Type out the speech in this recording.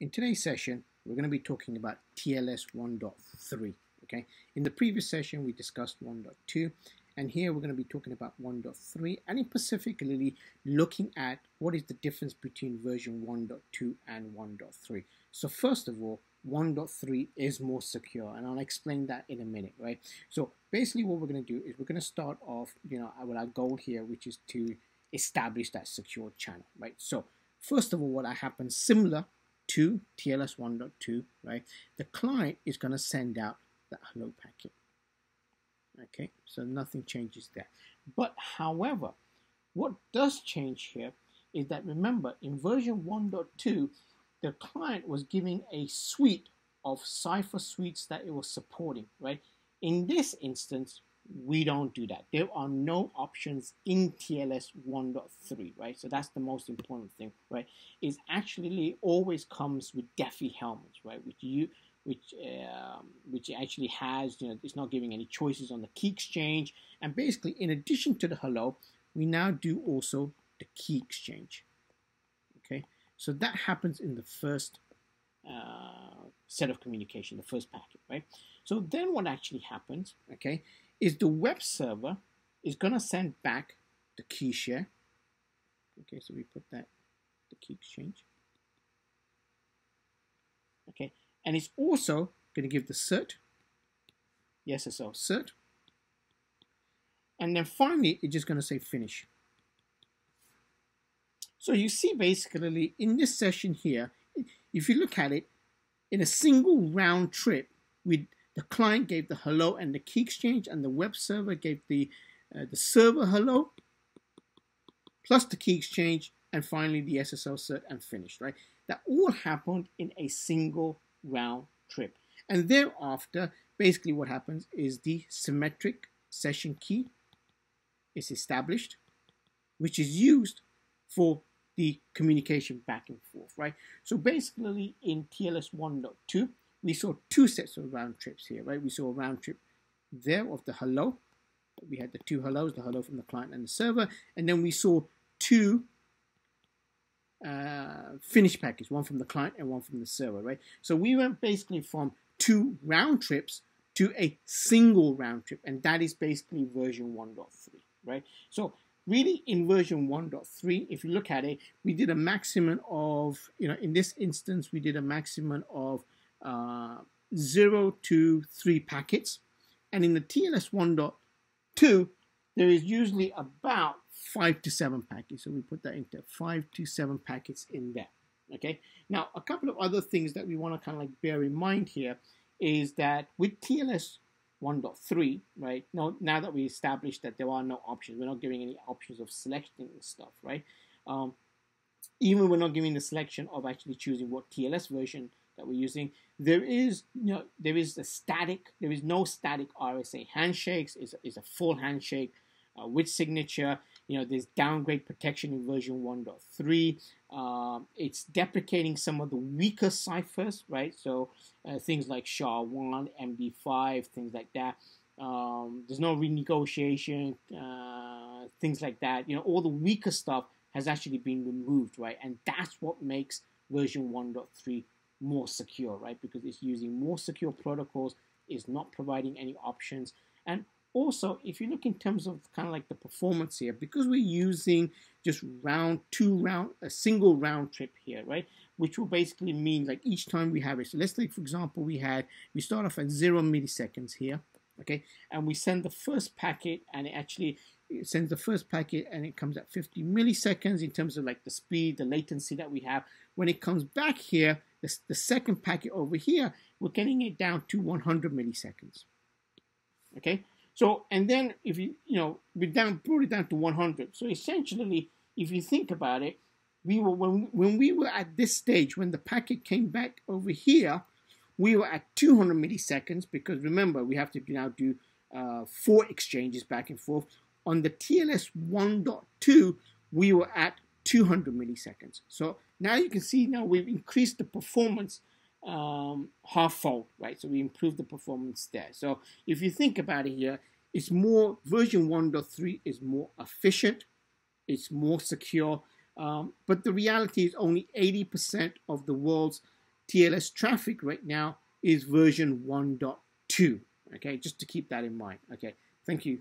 In today's session, we're going to be talking about TLS 1.3. Okay. In the previous session, we discussed 1.2, and here we're going to be talking about 1.3, and in specifically looking at what is the difference between version 1.2 and 1.3. So first of all, 1.3 is more secure, and I'll explain that in a minute, right? So basically, what we're going to do is we're going to start off, you know, with our goal here, which is to establish that secure channel, right? So first of all, what happens similar to TLS 1.2, right? The client is going to send out that hello packet. Okay, so nothing changes there. But however, what does change here is that remember in version 1.2, the client was giving a suite of cipher suites that it was supporting, right? In this instance, we don't do that. There are no options in TLS 1.3, right? So that's the most important thing, right? Is actually always comes with Diffie-Hellmans, right? Which you which um, which actually has you know it's not giving any choices on the key exchange and basically in addition to the hello we now do also the key exchange okay so that happens in the first uh, set of communication the first packet right so then what actually happens okay is the web server is going to send back the key share. Okay, so we put that, the key exchange. Okay, and it's also going to give the cert, the SSL cert. And then finally, it's just going to say finish. So you see basically in this session here, if you look at it, in a single round trip with the client gave the hello and the key exchange, and the web server gave the uh, the server hello plus the key exchange, and finally the SSL cert and finished. Right, that all happened in a single round trip, and thereafter, basically what happens is the symmetric session key is established, which is used for the communication back and forth, right? So basically in TLS 1.2, we saw two sets of round trips here, right? We saw a round trip there of the hello. We had the two hellos, the hello from the client and the server, and then we saw two uh, finish packets, one from the client and one from the server, right? So we went basically from two round trips to a single round trip, and that is basically version 1.3, right? So really in version 1.3 if you look at it we did a maximum of you know in this instance we did a maximum of uh, 0 to 3 packets. And in the TLS 1.2, there is usually about 5 to 7 packets. So we put that into 5 to 7 packets in there. Okay. Now, a couple of other things that we want to kind of like bear in mind here is that with TLS 1.3, right? Now, now that we established that there are no options, we're not giving any options of selecting stuff, right? Um, even we're not giving the selection of actually choosing what TLS version that we're using. There is know there is a static. There is no static RSA handshakes. is is a full handshake uh, with signature. You know there's downgrade protection in version 1.3. Uh, it's deprecating some of the weaker ciphers, right? So uh, things like SHA-1, MD5, things like that. Um, there's no renegotiation, uh, things like that. You know, all the weaker stuff has actually been removed, right? And that's what makes version 1.3 more secure, right? Because it's using more secure protocols, is not providing any options. And also, if you look in terms of kind of like the performance here, because we're using just round two round, a single round trip here, right? Which will basically mean like each time we have it. So let's take, for example, we had, we start off at zero milliseconds here, okay? And we send the first packet and it actually it sends the first packet and it comes at 50 milliseconds in terms of like the speed, the latency that we have. When it comes back here, the, the second packet over here, we're getting it down to 100 milliseconds. Okay, so and then if you you know we down brought it down to 100. So essentially, if you think about it, we were when when we were at this stage when the packet came back over here, we were at 200 milliseconds because remember we have to now do uh, four exchanges back and forth. On the TLS 1.2, we were at 200 milliseconds. So now you can see now we've increased the performance um, half-fold, right? So we improve the performance there. So if you think about it here, it's more, version 1.3 is more efficient, it's more secure, um, but the reality is only 80% of the world's TLS traffic right now is version 1.2. Okay, just to keep that in mind. Okay, thank you.